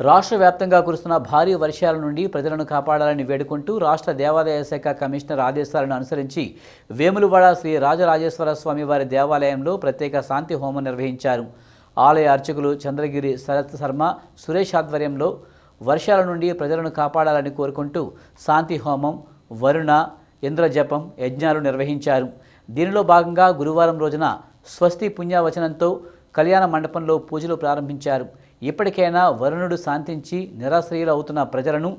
రాష్ట్ర వ్యాప్తంగా కురుస్తున్న భారీ వర్షాల నుండి ప్రజలను కాపాడాలని వేడుకుంటూ రాష్ట్ర దేవాదాయ శాఖ కమిషనర్ ఆదేశాలను అనుసరించి వేములవాడ శ్రీ రాజరాజేశ్వర స్వామి వారి దేవాలయంలో ప్రత్యేక శాంతి హోమం నిర్వహించారు. ఆలయ అర్చకులు చంద్రగిరి శరత్ శర్మ సురేష్ ఆధ్వర్యంలో వర్షాల నుండి ప్రజలను కాపాడాలని కోరుకుంటూ శాంతి హోమం వరుణ ఇంద్రజపం యజ్ఞాలు నిర్వహించారు. దీనిలో భాగంగా గురువారం రోజున స్వస్తి పుణ్యవచనంతో కళ్యాణ మండపంలో పూజలు ప్రారంభించారు. ఇప్పటికైనా వరుణుడు శాంతించి నిరాశ్రయులు అవుతున్న ప్రజలను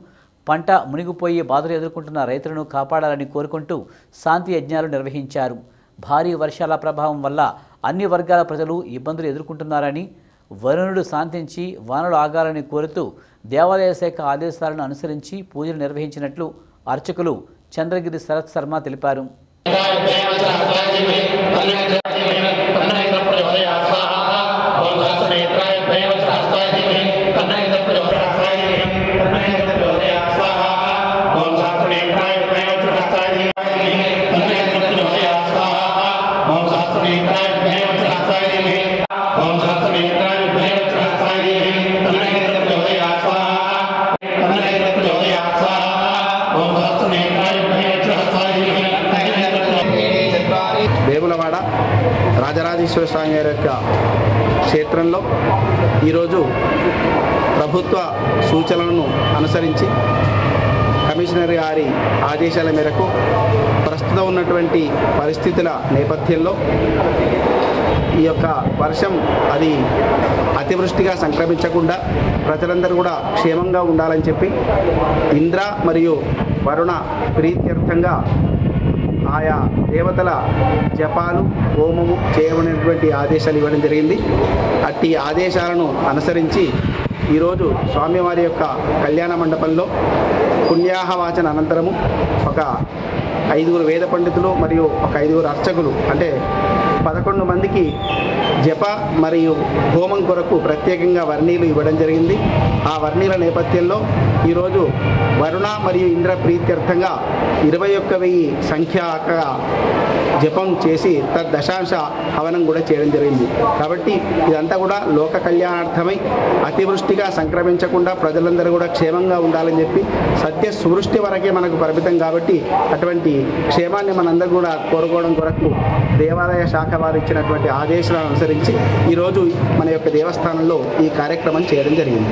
పంట మునిగిపోయి బాధలు ఎదుర్కొంటున్న రైతులను కాపాడాలని కోరుకుంటూ శాంతి యజ్ఞాలు నిర్వహించారు. భారీ వర్షాల ప్రభావం వల్ల అన్ని వర్గాల ప్రజలు ఇబ్బందులు ఎదుర్కొంటున్నారని వరుణుడు శాంతించి వానలు ఆగాలని కోరుతూ దేవాలయ శాఖ ఆదేశాలను అనుసరించి పూజలు నిర్వహించినట్లు అర్చకులు చంద్రగిరి శరత్ శర్మ తెలిపారు. వేములవాడ రాజరాజేశ్వర స్వామి వారి యొక్క క్షేత్రంలో ఈరోజు ప్రభుత్వ సూచనలను అనుసరించి కమిషనర్ గారి ఆదేశాల మేరకు ప్రస్తుతం ఉన్నటువంటి పరిస్థితుల నేపథ్యంలో ఈ యొక్క వర్షం అది అతివృష్టిగా సంక్రమించకుండా ప్రజలందరూ కూడా క్షేమంగా ఉండాలని చెప్పి ఇంద్ర మరియు వరుణ ప్రీత్యర్థంగా ఆయా దేవతల జపాలు హోమము చేయమనేటువంటి ఆదేశాలు ఇవ్వడం జరిగింది. అట్టి ఆదేశాలను అనుసరించి ఈరోజు స్వామివారి యొక్క కళ్యాణ మండపంలో పుణ్యాహవాచన అనంతరము ఒక ఐదుగురు వేద పండితులు మరియు ఒక ఐదుగురు అర్చకులు అంటే పదకొండు మందికి జప మరియు హోమం కొరకు ప్రత్యేకంగా వర్ణీలు ఇవ్వడం జరిగింది. ఆ వర్ణీల నేపథ్యంలో ఈరోజు వరుణ మరియు ఇంద్ర ప్రీత్యర్థంగా ఇరవై ఒక్క వెయ్యి సంఖ్యాక జపం చేసి తద్దశాంశ హవనం కూడా చేయడం జరిగింది. కాబట్టి ఇదంతా కూడా లోక కళ్యాణార్థమై అతివృష్టిగా సంక్రమించకుండా ప్రజలందరూ కూడా క్షేమంగా ఉండాలని చెప్పి సత్య సువృష్టి వరకే మనకు పరిమితం కాబట్టి అటువంటి క్షేమాన్ని మనందరూ కూడా కోరుకోవడం కొరకు దేవాలయ శాఖ వారు ఇచ్చినటువంటి ఆదేశాలను అనుసరించి ఈరోజు మన యొక్క దేవస్థానంలో ఈ కార్యక్రమం చేయడం జరిగింది.